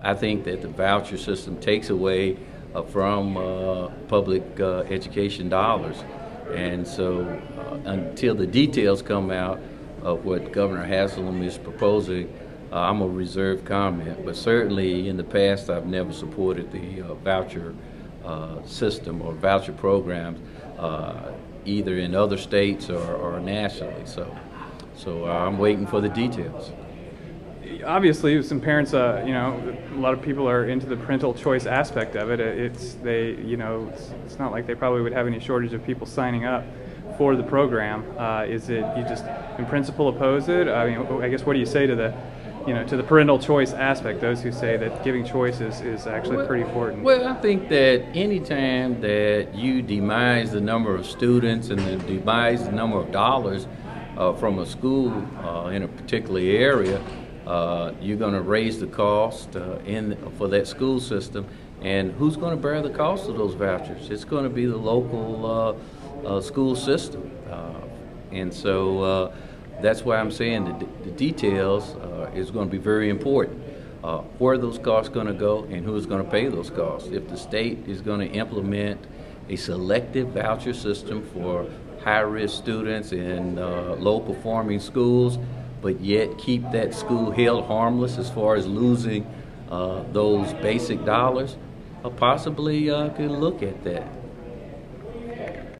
I think that the voucher system takes away uh, from uh, public uh, education dollars. And so uh, until the details come out of what Governor Haslam is proposing, uh, I'm a reserved comment. But certainly in the past, I've never supported the uh, voucher system or voucher programs, either in other states or, or nationally. So, so I'm waiting for the details obviously some parents uh, you know a lot of people are into the parental choice aspect of it. It's they you know it's, it's not like they probably would have any shortage of people signing up for the program. Uh, is it you just in principle oppose it? I mean i guess what do you say to the you know to the parental choice aspect? Those who say that giving choice is, is actually well, pretty important. well i think that anytime that you demise the number of students and the demise the number of dollars uh, from a school uh, in a particular area uh, you're going to raise the cost uh, in for that school system, and who's going to bear the cost of those vouchers? It's going to be the local uh, uh school system, uh, and so that's why I'm saying the, the details is going to be very important. where are those costs going to go and who's going to pay those costs? If the state is going to implement a selective voucher system for high-risk students in low-performing schools but yet keep that school held harmless as far as losing uh, those basic dollars, uh, possibly uh, could look at that.